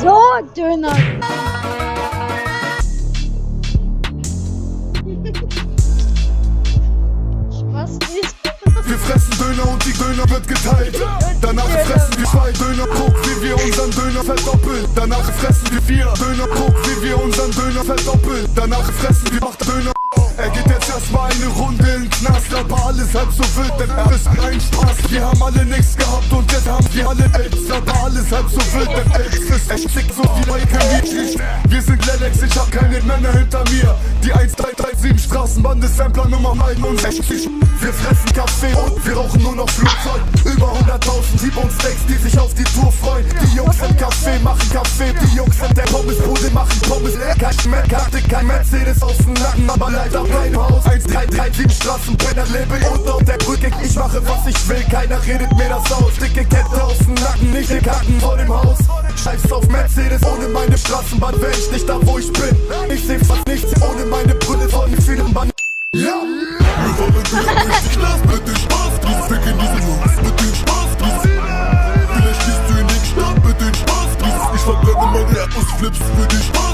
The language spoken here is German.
So, Döner. Was ist? Wir fressen Döner und die Döner wird geteilt. Danach fressen wir zwei Döner, guck, wie wir unseren Döner verdoppeln. Danach fressen wir vier Döner, guck, wie wir unseren Döner verdoppeln. Danach fressen wir acht Döner. Er geht jetzt erstmal eine Runde in den Knast, aber alles halb so wild, denn er ist ein Spaß. Wir haben alle nichts gehabt und jetzt haben wir alle Elks, aber alles halb so wild, denn Elks ist echt sick, so wie Michael Leach. Wir sind Lennox, ich hab keine Männer hinter mir. Die 1337 Straßenbahn ist Sampler Nummer 61. Wir fressen Kaffee und wir rauchen nur noch Flugzeug. Über 100.000 T-Bone Steaks, die sich auf die Tour freuen. Die Jungs im Kaffee machen Kaffee, die Jungs in der Pommesbude machen Pommes. Kein Schmeck, hatte kein Mercedes auf dem Nacken, aber leider mein Haus 1337 Straßenbrenner lebe unter der Brücke. Ich mache was ich will, keiner redet mir das aus. Dicke Kette aus dem Nacken, nicht den Kacken vor dem Haus. Scheiß auf Mercedes, ohne meine Straßenbahn wär ich nicht da wo ich bin. Ich seh fast nichts ohne meine Brille von vielen Bahn Ja! Wir fahren wieder durch die Knast mit dem Spaßbries Ficken diese Jungs mit den Spaßbries Vielleicht gehst du in den Stadt mit den Spaßbries Ich verbrenne meine Erdnussflips für die Spaßbries